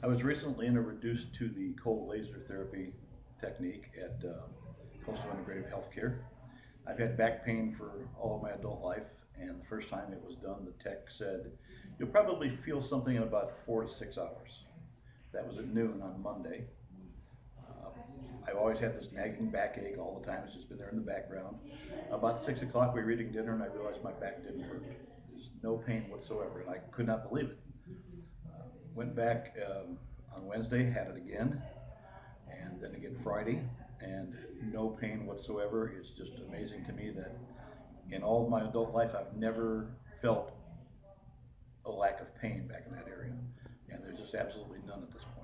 I was recently introduced to the cold laser therapy technique at uh, Coastal Integrative Healthcare. I've had back pain for all of my adult life, and the first time it was done, the tech said, You'll probably feel something in about four to six hours. That was at noon on Monday. Uh, I've always had this nagging backache all the time, it's just been there in the background. About six o'clock, we were eating dinner, and I realized my back didn't hurt. There's no pain whatsoever, and I could not believe it. Went back um, on Wednesday, had it again, and then again Friday, and no pain whatsoever. It's just amazing to me that in all of my adult life, I've never felt a lack of pain back in that area. And there's just absolutely none at this point.